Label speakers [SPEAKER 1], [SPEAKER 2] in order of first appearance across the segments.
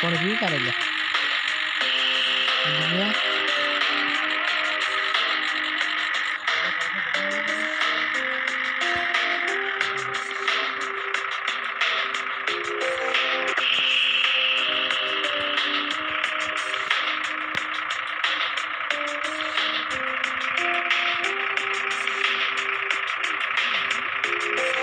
[SPEAKER 1] କ'ଣ କି Carla Thank you.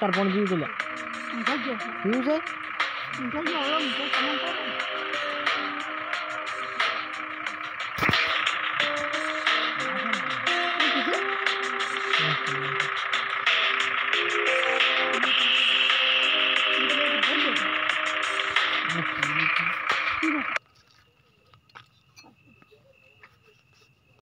[SPEAKER 1] তার বোন দিয়ে দিল ফিউজ